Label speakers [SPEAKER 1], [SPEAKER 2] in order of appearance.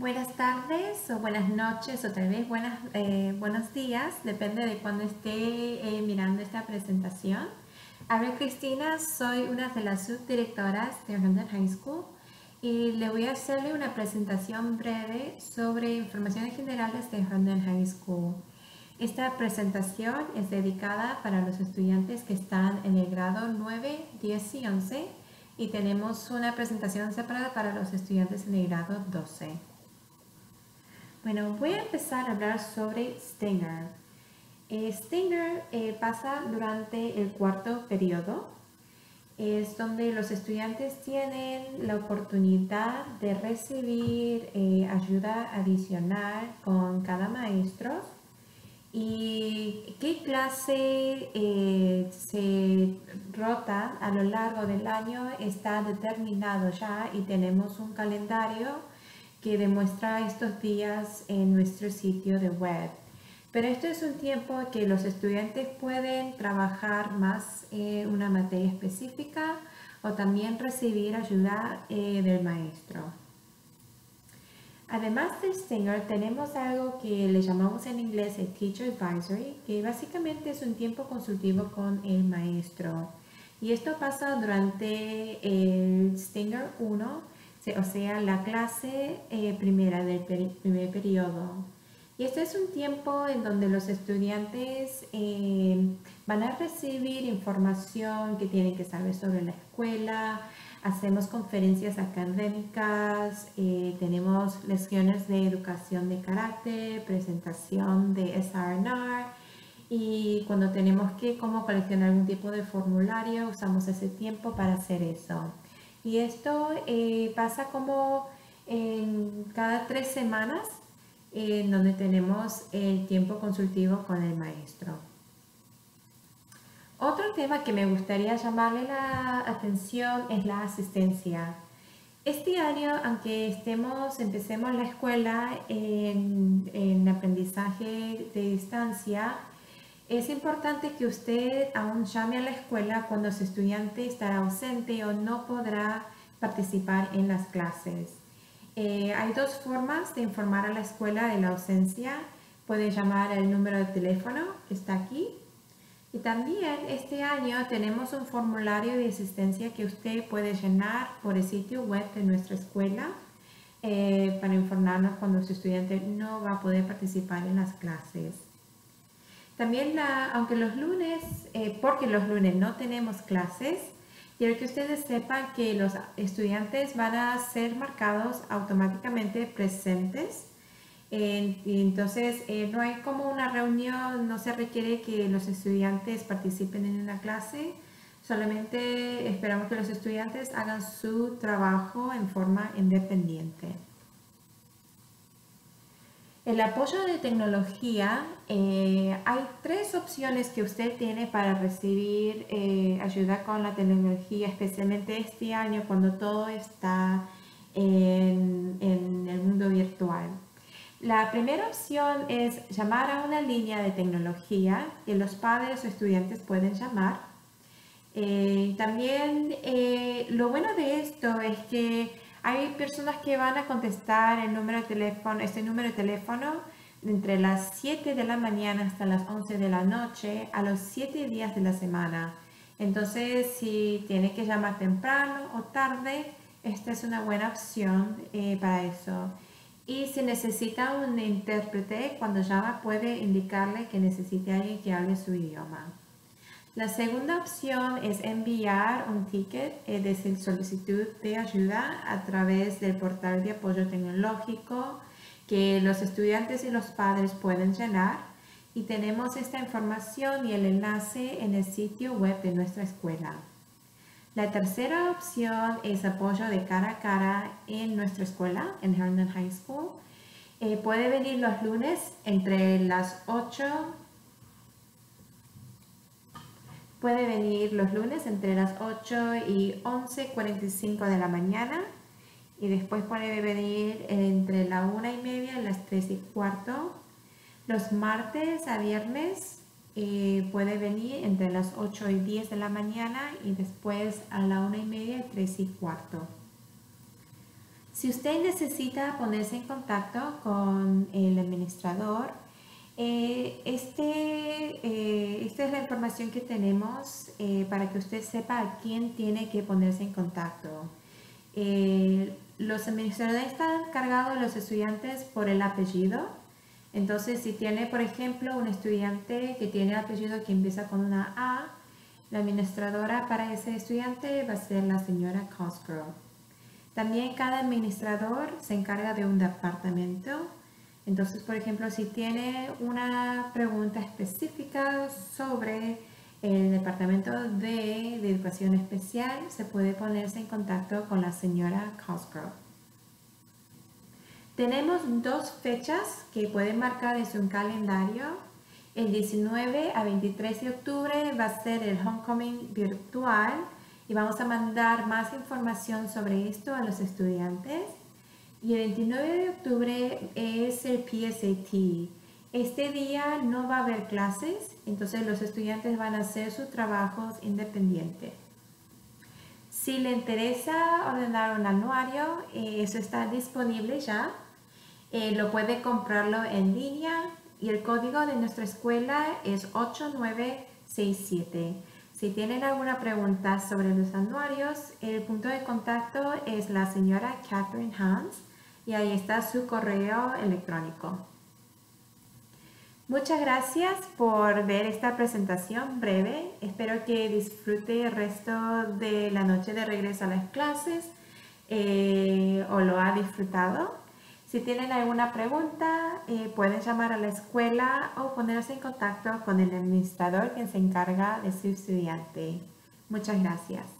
[SPEAKER 1] Buenas tardes o buenas noches o tal vez buenas, eh, buenos días, depende de cuando esté eh, mirando esta presentación. Habla Cristina, soy una de las subdirectoras de Herndon High School y le voy a hacerle una presentación breve sobre informaciones generales de Herndon High School. Esta presentación es dedicada para los estudiantes que están en el grado 9, 10 y 11 y tenemos una presentación separada para los estudiantes en el grado 12. Bueno, voy a empezar a hablar sobre Stinger. Eh, Stinger eh, pasa durante el cuarto periodo. Es donde los estudiantes tienen la oportunidad de recibir eh, ayuda adicional con cada maestro y qué clase se rota a lo largo del año está determinado ya y tenemos un calendario que demuestra estos días en nuestro sitio de web. Pero esto es un tiempo que los estudiantes pueden trabajar más en una materia específica o también recibir ayuda eh, del maestro. Además del Stinger, tenemos algo que le llamamos en inglés el Teacher Advisory, que básicamente es un tiempo consultivo con el maestro. Y esto pasa durante el Stinger 1, o sea, la clase eh, primera del primer periodo. Y este es un tiempo en donde los estudiantes eh, van a recibir información que tienen que saber sobre la escuela, hacemos conferencias académicas, eh, tenemos lecciones de educación de carácter, presentación de SRNR y cuando tenemos que como coleccionar algún tipo de formulario usamos ese tiempo para hacer eso. Y esto eh, pasa como en cada tres semanas, en donde tenemos el tiempo consultivo con el maestro. Otro tema que me gustaría llamarle la atención es la asistencia. Este año, aunque estemos, empecemos la escuela en, en aprendizaje de distancia, es importante que usted aún llame a la escuela cuando su estudiante estará ausente o no podrá participar en las clases. Eh, hay dos formas de informar a la escuela de la ausencia. Puede llamar al número de teléfono que está aquí. Y también este año tenemos un formulario de asistencia que usted puede llenar por el sitio web de nuestra escuela eh, para informarnos cuando su estudiante no va a poder participar en las clases. También, aunque los lunes, eh, porque los lunes no tenemos clases, quiero que ustedes sepan que los estudiantes van a ser marcados automáticamente presentes. entonces, eh, no hay como una reunión, no se requiere que los estudiantes participen en una clase, solamente esperamos que los estudiantes hagan su trabajo en forma independiente. El apoyo de tecnología, eh, hay tres opciones que usted tiene para recibir eh, ayuda con la tecnología, especialmente este año cuando todo está en, en, el mundo virtual. La primera opción es llamar a una línea de tecnología que los padres o estudiantes pueden llamar. Eh, también lo bueno de esto es que hay personas que van a contestar el número de teléfono, este número de teléfono entre las 7 de la mañana hasta las 11 de la noche a los 7 días de la semana. Entonces, si tiene que llamar temprano o tarde, esta es una buena opción eh, para eso. Y si necesita un intérprete, cuando llama puede indicarle que necesita alguien que hable su idioma. La segunda opción es enviar un ticket eh, de solicitud de ayuda a través del portal de apoyo tecnológico que los estudiantes y los padres pueden llenar y tenemos esta información y el enlace en el sitio web de nuestra escuela. La tercera opción es apoyo de cara a cara en nuestra escuela, en Herndon High School. Eh, puede venir los lunes entre las 8 Puede venir los lunes entre las 8 y 11.45 de la mañana y después puede venir entre la 1 y media y las 3 y cuarto. Los martes a viernes eh, puede venir entre las 8 y 10 de la mañana y después a la 1 y media y 3 y cuarto. Si usted necesita ponerse en contacto con el administrador, eh, este, eh, esta es la información que tenemos eh, para que usted sepa a quién tiene que ponerse en contacto. los administradores están cargados de los estudiantes por el apellido. Entonces, si tiene, por ejemplo, un estudiante que tiene apellido que empieza con una A, la administradora para ese estudiante va a ser la señora Cosgrove. También cada administrador se encarga de un departamento entonces, por ejemplo, si tiene una pregunta específica sobre el Departamento de, Educación Especial, se puede ponerse en contacto con la señora Cosgrove. Tenemos dos fechas que pueden marcar en su calendario. El 19 a 23 de octubre va a ser el Homecoming virtual y vamos a mandar más información sobre esto a los estudiantes. Y el 29 de octubre es el PSAT. Este día no va a haber clases, entonces los estudiantes van a hacer sus trabajos independientes. Si le interesa ordenar un anuario, eh, eso está disponible ya. Eh, lo puede comprarlo en línea y el código de nuestra escuela es 8967. Si tienen alguna pregunta sobre los anuarios, el punto de contacto es la señora Catherine Hans y ahí está su correo electrónico. Muchas gracias por ver esta presentación breve. Espero que disfrute el resto de la noche de regreso a las clases eh, o lo ha disfrutado. Si tienen alguna pregunta, eh, pueden llamar a la escuela o ponerse en contacto con el administrador quien se encarga de su estudiante. Muchas gracias.